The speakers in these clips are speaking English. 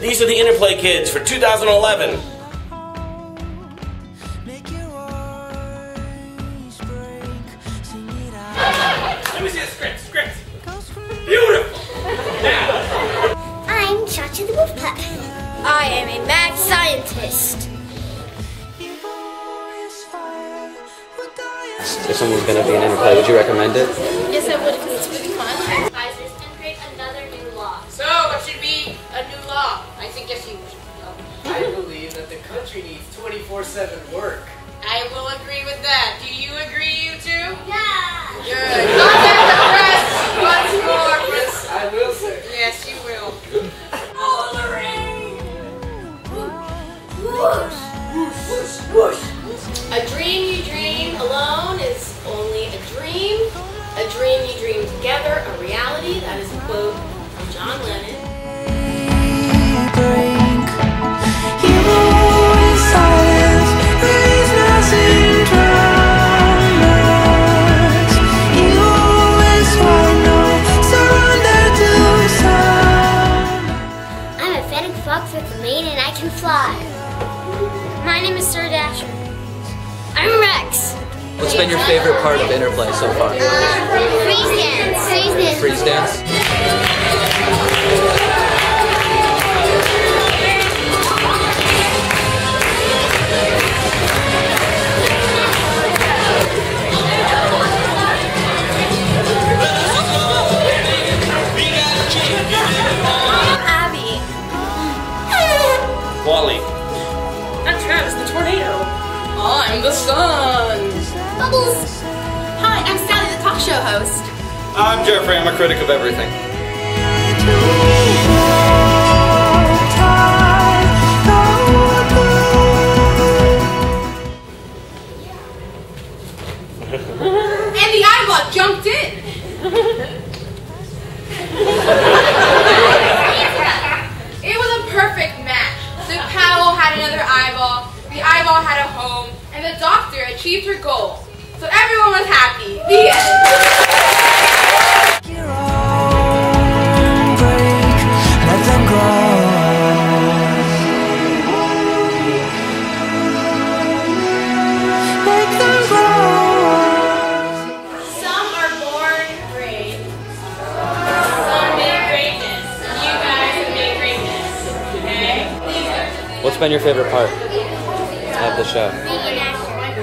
these are the Interplay Kids for 2011. Let me see the script. Script. Beautiful. I'm Chacha the Wolf Pup. I am a mad scientist. If someone's gonna be an interplay, would you recommend it? Yes, I would because it's really fun. Advisors and create another new law. So, what should be a new law? I think yes, you should. I believe that the country needs 24-7 work. I will agree with that. Do you agree, you two? Yeah. Good. Contact the press once more. Yes, I will, sir. Yes, you will. A dream you dream alone is only a dream. A dream you dream together, a reality. That is a quote from John Lennon. Name is Sir Dasher. I'm Rex. What's been your favorite part of interplay so far? Uh, Freeze dance. Freeze dance. Freeze dance? Abby. Wally. I'm Travis, the tornado. I'm the sun. Bubbles. Hi, I'm Sally, the talk show host. I'm Jeffrey. I'm a critic of everything. And the eyeball jumped in. doctor achieved her goal. So everyone was happy. The end. Some are born brave. Some make greatness. You guys have greatness. What's been your favorite part of the show?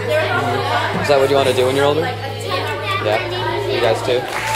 Being an actor. Is that what you want to do when you're older? Yeah? You guys too?